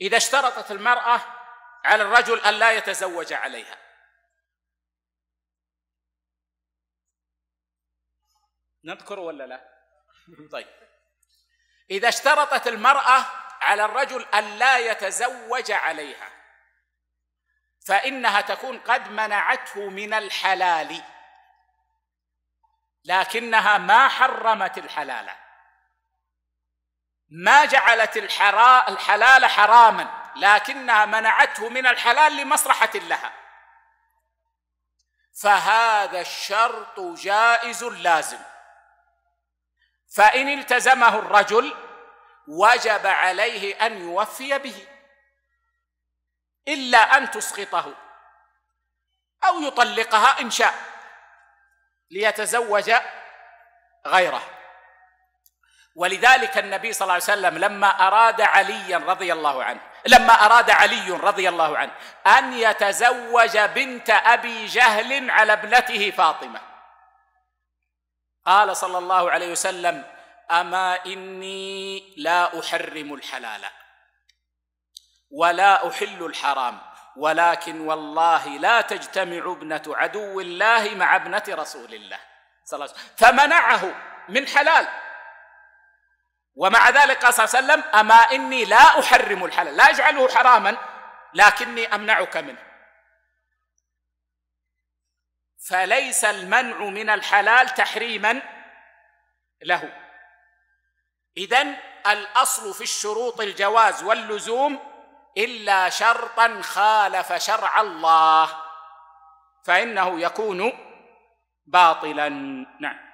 إذا اشترطت المرأة على الرجل أن لا يتزوج عليها. نذكر ولا لا؟ طيب. إذا اشترطت المرأة على الرجل أن لا يتزوج عليها فإنها تكون قد منعته من الحلال لكنها ما حرمت الحلال. ما جعلت الحلال حراما لكنها منعته من الحلال لمصلحة لها. فهذا الشرط جائز لازم. فإن التزمه الرجل وجب عليه أن يوفي به. إلا أن تسقطه أو يطلقها إن شاء ليتزوج غيره. ولذلك النبي صلى الله عليه وسلم لما أراد عليا رضي الله عنه لما أراد علي رضي الله عنه أن يتزوج بنت أبي جهل على ابنته فاطمة. قال صلى الله عليه وسلم أما إني لا أحرم الحلال ولا أحل الحرام ولكن والله لا تجتمع ابنة عدو الله مع ابنة رسول الله. صلى الله عليه وسلم. فمنعه من حلال. ومع ذلك قال صلى الله عليه وسلم أما إني لا أحرم الحلال. لا أجعله حراما لكني أمنعك منه. فليس المنع من الحلال تحريما له. إذن الأصل في الشروط الجواز واللزوم إلا شرطا خالف شرع الله فإنه يكون باطلا. نعم.